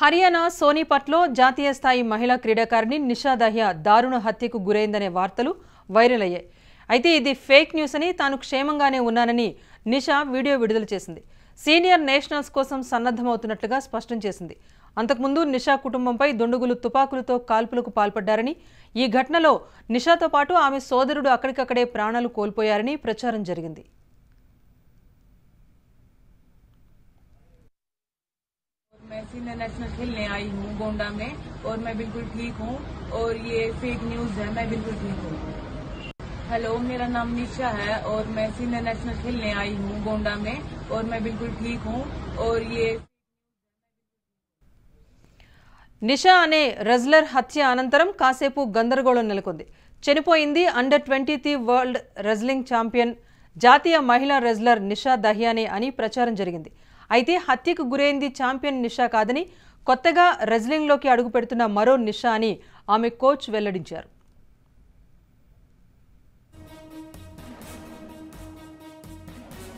హర్యానా సోనీపట్లో జాతీయ స్థాయి మహిళా క్రీడాకారిణి నిషా దహియా దారుణ హత్యకు గురైందనే వార్తలు వైరల్ అయ్యాయి. అయితే ఇది ఫేక్ న్యూస్ అని తాను క్షేమంగానే ఉన్నానని నిషా వీడియో విడుదల చేసింది. సీనియర్ నేషనల్స్ కోసం సన్నద్ధమవుతున్నట్లుగా స్పష్టం చేసింది. అంతకుముందు నిషా కుటుంబంపై దుండుగులు తుపాకులతో కాల్పులకు పాల్పడ్డారని ఈ ఘటనలో నిషాతో పాటు ఆమె సోదరుడు అక్కడికక్కడే ప్రాణాలు కోల్పోయారని ప్రచారం జరిగింది. मैं सीनियर नेशनल खेलने आई हूँ गोंडा में और मैं बिल्कुल ठीक हूँ और ये फेक न्यूज है मैं बिल्कुल ठीक हूँ हेलो मेरा नाम निशा है और मैं सीनियर नेशनल खेलने आई हूँ गोंडा में और मैं बिल्कुल ठीक हूँ और ये నిషా అనే రెజ్లర్ హత్య అనంతరం కాసేపు గందరగోళం నెలకొంది చనిపోయింది under twenty world wrestling champion జాతీయ మహిళా రెజ్లర్ నిషా దహియానే అని ప్రచారం జరిగింది అయితే హత్యకు గురైంది ఛాంపియన్ నిషా కాదని కొత్తగా రెజ్లింగ్లోకి అడుగు పెడుతున్న మరో నిషా అని ఆమె కోచ్ వెల్లడించారు.